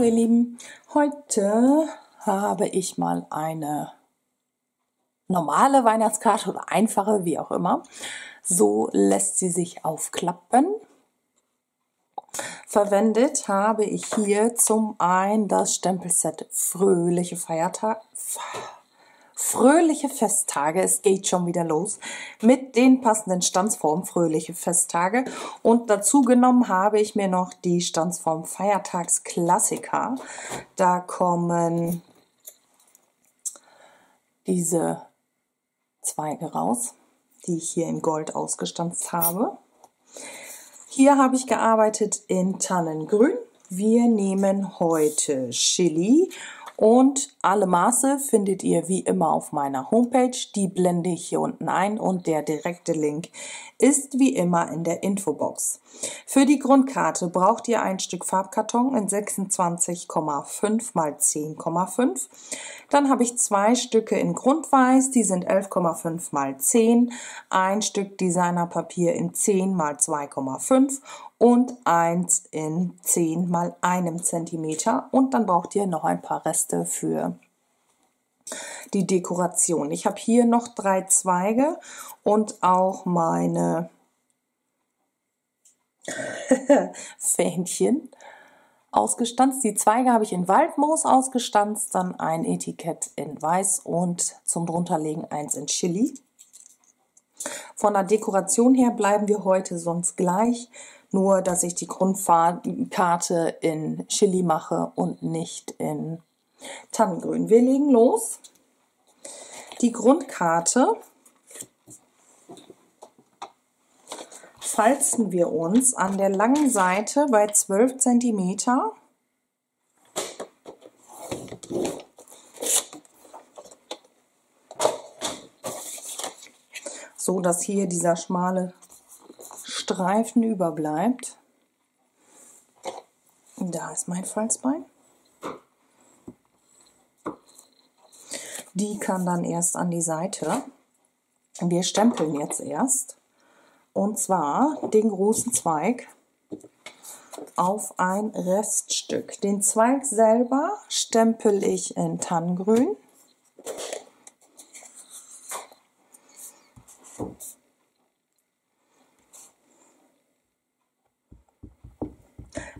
Hallo ihr Lieben, heute habe ich mal eine normale Weihnachtskarte oder einfache, wie auch immer. So lässt sie sich aufklappen. Verwendet habe ich hier zum einen das Stempelset Fröhliche Feiertag. Fröhliche Festtage, es geht schon wieder los, mit den passenden Stanzformen Fröhliche Festtage. Und dazu genommen habe ich mir noch die Stanzform Feiertagsklassiker. Da kommen diese Zweige raus, die ich hier in Gold ausgestanzt habe. Hier habe ich gearbeitet in Tannengrün. Wir nehmen heute Chili und alle Maße findet ihr wie immer auf meiner Homepage. Die blende ich hier unten ein und der direkte Link ist wie immer in der Infobox. Für die Grundkarte braucht ihr ein Stück Farbkarton in 26,5 x 10,5. Dann habe ich zwei Stücke in Grundweiß, die sind 11,5 x 10, ein Stück Designerpapier in 10 x 2,5 und eins in 10 mal einem Zentimeter und dann braucht ihr noch ein paar Reste für die Dekoration. Ich habe hier noch drei Zweige und auch meine Fähnchen ausgestanzt. Die Zweige habe ich in Waldmoos ausgestanzt, dann ein Etikett in Weiß und zum drunterlegen eins in Chili. Von der Dekoration her bleiben wir heute sonst gleich nur dass ich die Grundkarte in Chili mache und nicht in Tannengrün. Wir legen los. Die Grundkarte falzen wir uns an der langen Seite bei 12 cm so dass hier dieser schmale Streifen überbleibt. Da ist mein Falzbein. Die kann dann erst an die Seite. Wir stempeln jetzt erst. Und zwar den großen Zweig auf ein Reststück. Den Zweig selber stempel ich in Tannengrün.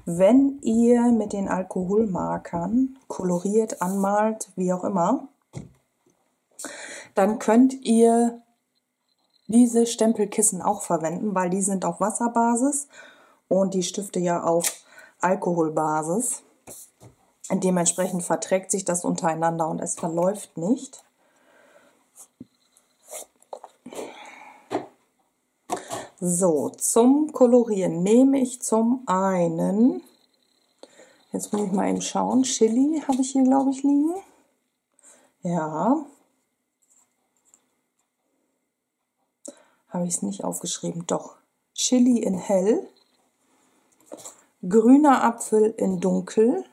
Wenn ihr mit den Alkoholmarkern koloriert, anmalt, wie auch immer, dann könnt ihr diese Stempelkissen auch verwenden, weil die sind auf Wasserbasis und die Stifte ja auf Alkoholbasis. Dementsprechend verträgt sich das untereinander und es verläuft nicht. So, zum Kolorieren nehme ich zum einen, jetzt muss ich mal eben schauen, Chili habe ich hier, glaube ich, liegen. Ja. Habe ich es nicht aufgeschrieben? Doch. Chili in hell, grüner Apfel in dunkel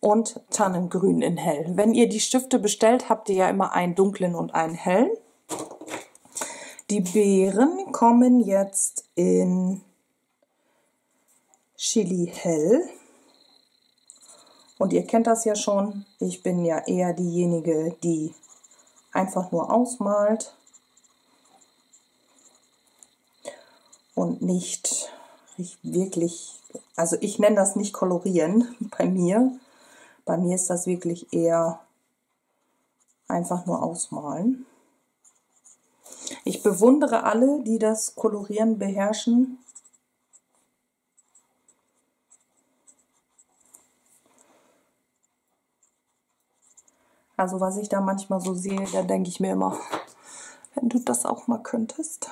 und Tannengrün in hell. Wenn ihr die Stifte bestellt, habt ihr ja immer einen dunklen und einen hellen. Die Beeren kommen jetzt in Chili hell. Und ihr kennt das ja schon. Ich bin ja eher diejenige, die einfach nur ausmalt und nicht wirklich, also ich nenne das nicht kolorieren bei mir. Bei mir ist das wirklich eher einfach nur ausmalen. Ich bewundere alle, die das Kolorieren beherrschen. Also was ich da manchmal so sehe, da denke ich mir immer, wenn du das auch mal könntest.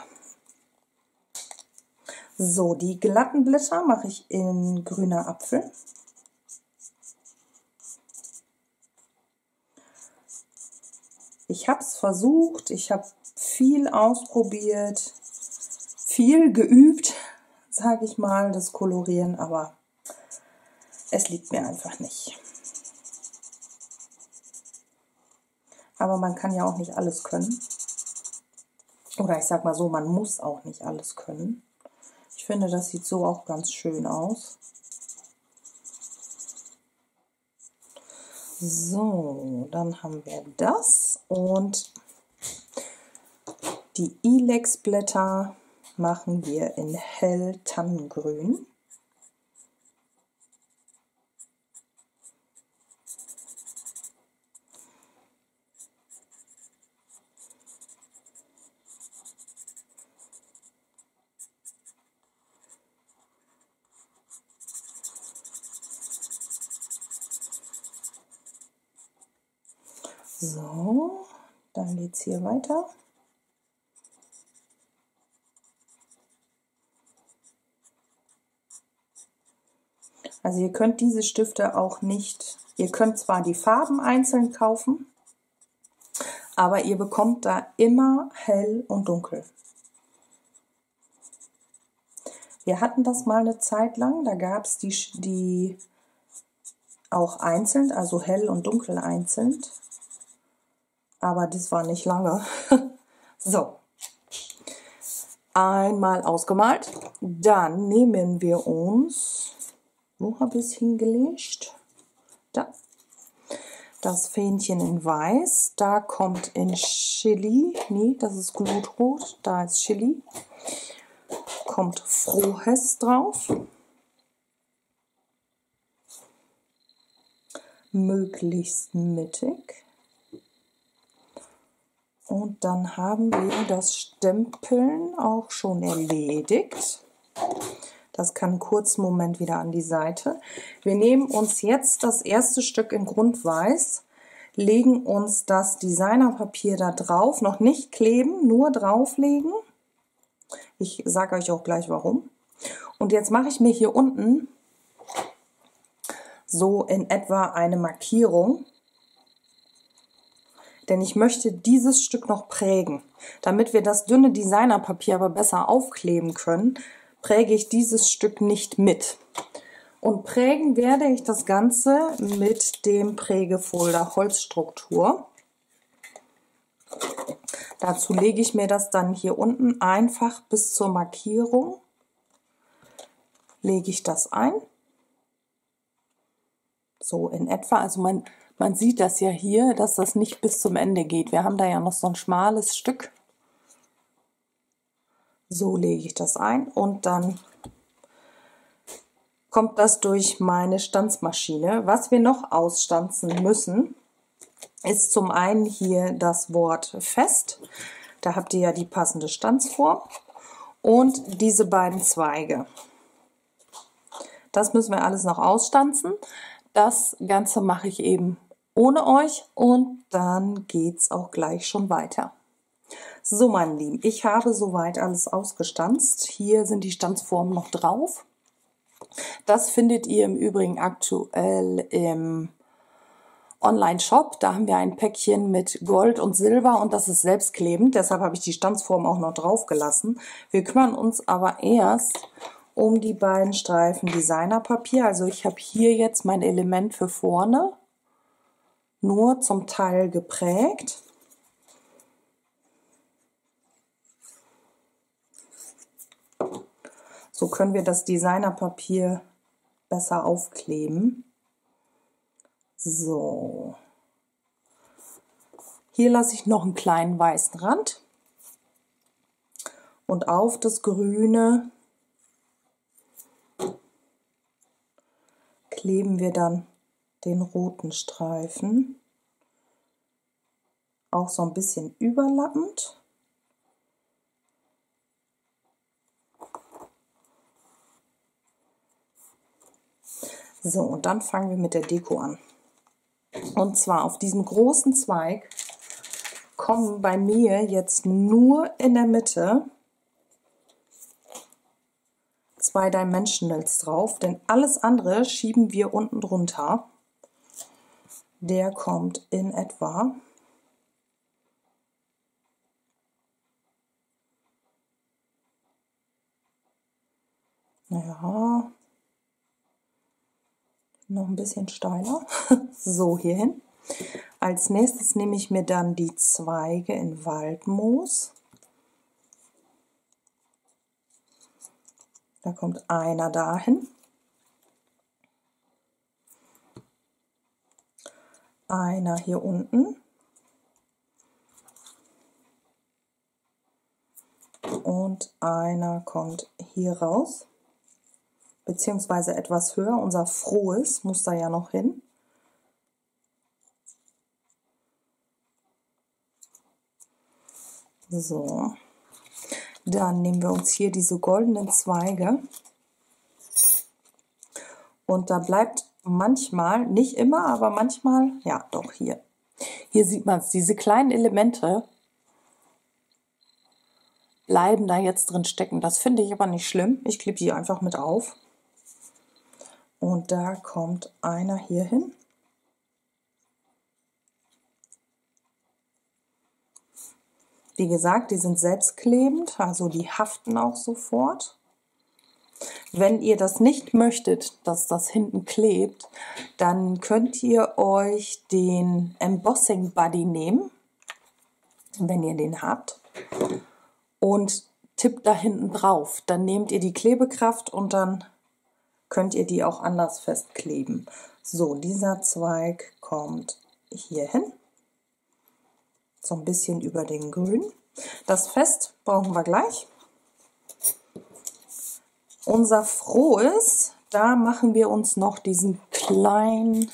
So, die glatten Blätter mache ich in grüner Apfel. Ich habe es versucht, ich habe viel ausprobiert, viel geübt, sage ich mal, das Kolorieren, aber es liegt mir einfach nicht. Aber man kann ja auch nicht alles können. Oder ich sag mal so, man muss auch nicht alles können. Ich finde, das sieht so auch ganz schön aus. So, dann haben wir das und die Ilex-Blätter machen wir in hell Tannengrün. So, dann geht es hier weiter. Also ihr könnt diese Stifte auch nicht, ihr könnt zwar die Farben einzeln kaufen, aber ihr bekommt da immer hell und dunkel. Wir hatten das mal eine Zeit lang, da gab es die, die auch einzeln, also hell und dunkel einzeln aber das war nicht lange. so, einmal ausgemalt. Dann nehmen wir uns, wo habe ich es hingelegt? Da. Das Fähnchen in Weiß, da kommt in Chili, nee, das ist Glutrot, da ist Chili, kommt Frohes drauf. Möglichst mittig. Und dann haben wir das Stempeln auch schon erledigt. Das kann einen kurzen Moment wieder an die Seite. Wir nehmen uns jetzt das erste Stück in Grundweiß, legen uns das Designerpapier da drauf, noch nicht kleben, nur drauflegen. Ich sage euch auch gleich warum. Und jetzt mache ich mir hier unten so in etwa eine Markierung denn ich möchte dieses Stück noch prägen. Damit wir das dünne Designerpapier aber besser aufkleben können, präge ich dieses Stück nicht mit. Und prägen werde ich das Ganze mit dem Prägefolder Holzstruktur. Dazu lege ich mir das dann hier unten einfach bis zur Markierung. Lege ich das ein. So in etwa, also man man sieht das ja hier, dass das nicht bis zum Ende geht. Wir haben da ja noch so ein schmales Stück. So lege ich das ein und dann kommt das durch meine Stanzmaschine. Was wir noch ausstanzen müssen, ist zum einen hier das Wort fest. Da habt ihr ja die passende Stanzform und diese beiden Zweige. Das müssen wir alles noch ausstanzen. Das Ganze mache ich eben ohne euch und dann geht's auch gleich schon weiter. So, meine Lieben, ich habe soweit alles ausgestanzt. Hier sind die Stanzformen noch drauf. Das findet ihr im Übrigen aktuell im Online-Shop. Da haben wir ein Päckchen mit Gold und Silber und das ist selbstklebend. Deshalb habe ich die Stanzform auch noch drauf gelassen. Wir kümmern uns aber erst um die beiden Streifen Designerpapier. Also ich habe hier jetzt mein Element für vorne nur zum Teil geprägt. So können wir das Designerpapier besser aufkleben. So. Hier lasse ich noch einen kleinen weißen Rand. Und auf das Grüne kleben wir dann den roten Streifen, auch so ein bisschen überlappend. So, und dann fangen wir mit der Deko an. Und zwar auf diesem großen Zweig kommen bei mir jetzt nur in der Mitte zwei Dimensionals drauf, denn alles andere schieben wir unten drunter der kommt in etwa ja noch ein bisschen steiler. So hierhin. Als nächstes nehme ich mir dann die Zweige in Waldmoos. Da kommt einer dahin. Einer hier unten. Und einer kommt hier raus, beziehungsweise etwas höher. Unser frohes muss da ja noch hin. So, dann nehmen wir uns hier diese goldenen Zweige und da bleibt manchmal, nicht immer, aber manchmal, ja doch hier. Hier sieht man es, diese kleinen Elemente bleiben da jetzt drin stecken. Das finde ich aber nicht schlimm. Ich klebe die einfach mit auf. Und da kommt einer hier hin. Wie gesagt, die sind selbstklebend, also die haften auch sofort. Wenn ihr das nicht möchtet, dass das hinten klebt, dann könnt ihr euch den Embossing Buddy nehmen, wenn ihr den habt, und tippt da hinten drauf. Dann nehmt ihr die Klebekraft und dann könnt ihr die auch anders festkleben. So, dieser Zweig kommt hier hin, so ein bisschen über den Grün. Das Fest brauchen wir gleich. Unser Frohes, da machen wir uns noch diesen kleinen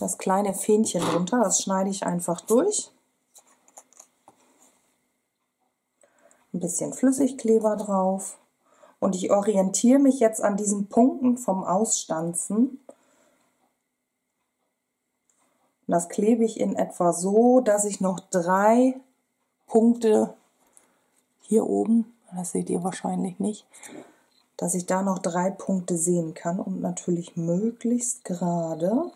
das kleine Fähnchen drunter. Das schneide ich einfach durch. Ein bisschen Flüssigkleber drauf. Und ich orientiere mich jetzt an diesen Punkten vom Ausstanzen. das klebe ich in etwa so, dass ich noch drei Punkte hier oben, das seht ihr wahrscheinlich nicht, dass ich da noch drei Punkte sehen kann und natürlich möglichst gerade.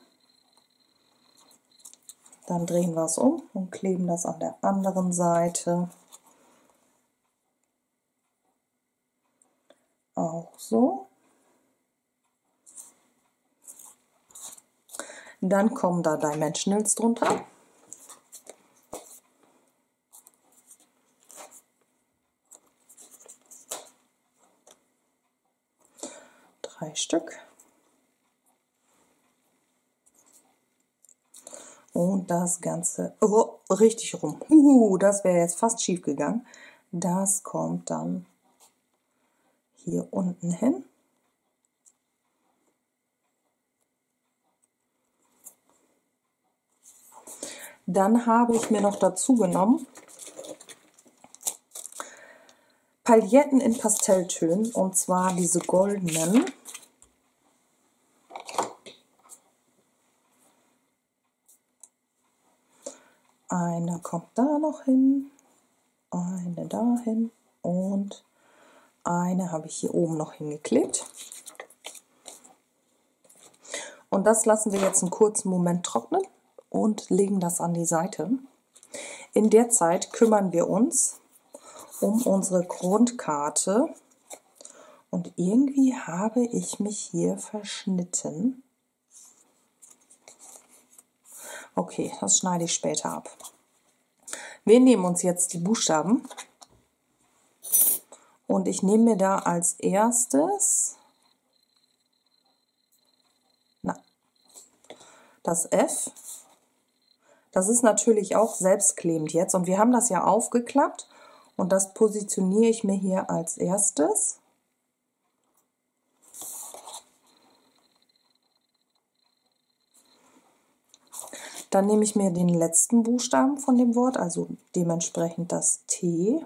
Dann drehen wir es um und kleben das an der anderen Seite. Auch so. Dann kommen da Dimensionals drunter. drei Stück. Und das Ganze, oh, richtig rum. Uh, das wäre jetzt fast schief gegangen. Das kommt dann hier unten hin. Dann habe ich mir noch dazu genommen Pailletten in Pastelltönen und zwar diese goldenen. Eine kommt da noch hin, eine dahin und eine habe ich hier oben noch hingeklebt. Und das lassen wir jetzt einen kurzen Moment trocknen und legen das an die Seite. In der Zeit kümmern wir uns um unsere Grundkarte und irgendwie habe ich mich hier verschnitten. Okay, das schneide ich später ab. Wir nehmen uns jetzt die Buchstaben und ich nehme mir da als erstes na, das F. Das ist natürlich auch selbstklebend jetzt und wir haben das ja aufgeklappt und das positioniere ich mir hier als erstes. Dann nehme ich mir den letzten Buchstaben von dem Wort, also dementsprechend das T.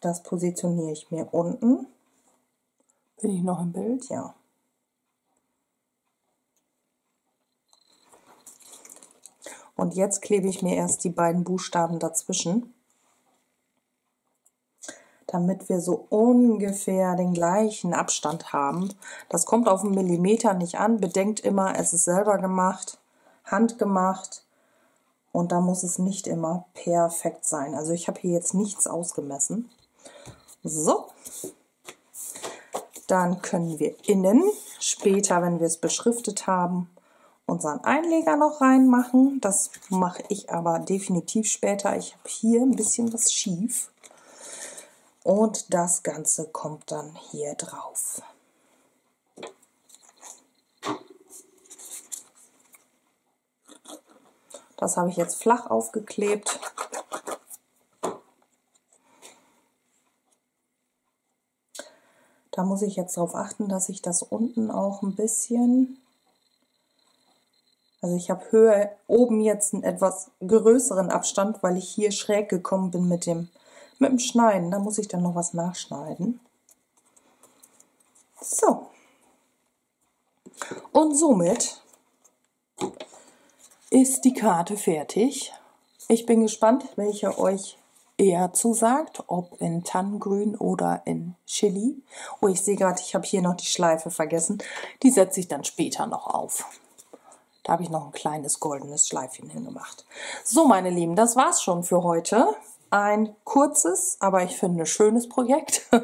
Das positioniere ich mir unten. Bin ich noch im Bild? Ja. Und jetzt klebe ich mir erst die beiden Buchstaben dazwischen damit wir so ungefähr den gleichen Abstand haben. Das kommt auf einen Millimeter nicht an. Bedenkt immer, es ist selber gemacht, handgemacht und da muss es nicht immer perfekt sein. Also ich habe hier jetzt nichts ausgemessen. So, dann können wir innen später, wenn wir es beschriftet haben, unseren Einleger noch reinmachen. Das mache ich aber definitiv später. Ich habe hier ein bisschen was schief. Und das Ganze kommt dann hier drauf. Das habe ich jetzt flach aufgeklebt. Da muss ich jetzt darauf achten, dass ich das unten auch ein bisschen, also ich habe Höhe oben jetzt einen etwas größeren Abstand, weil ich hier schräg gekommen bin mit dem, mit dem Schneiden. Da muss ich dann noch was nachschneiden. So. Und somit ist die Karte fertig. Ich bin gespannt, welche euch eher zusagt, ob in Tannengrün oder in Chili. Oh, ich sehe gerade, ich habe hier noch die Schleife vergessen. Die setze ich dann später noch auf. Da habe ich noch ein kleines goldenes Schleifchen hingemacht. So, meine Lieben, das war's schon für heute ein kurzes, aber ich finde schönes Projekt.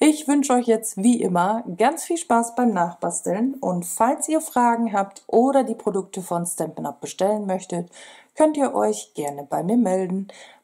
Ich wünsche euch jetzt wie immer ganz viel Spaß beim Nachbasteln und falls ihr Fragen habt oder die Produkte von Stampin' Up bestellen möchtet, könnt ihr euch gerne bei mir melden.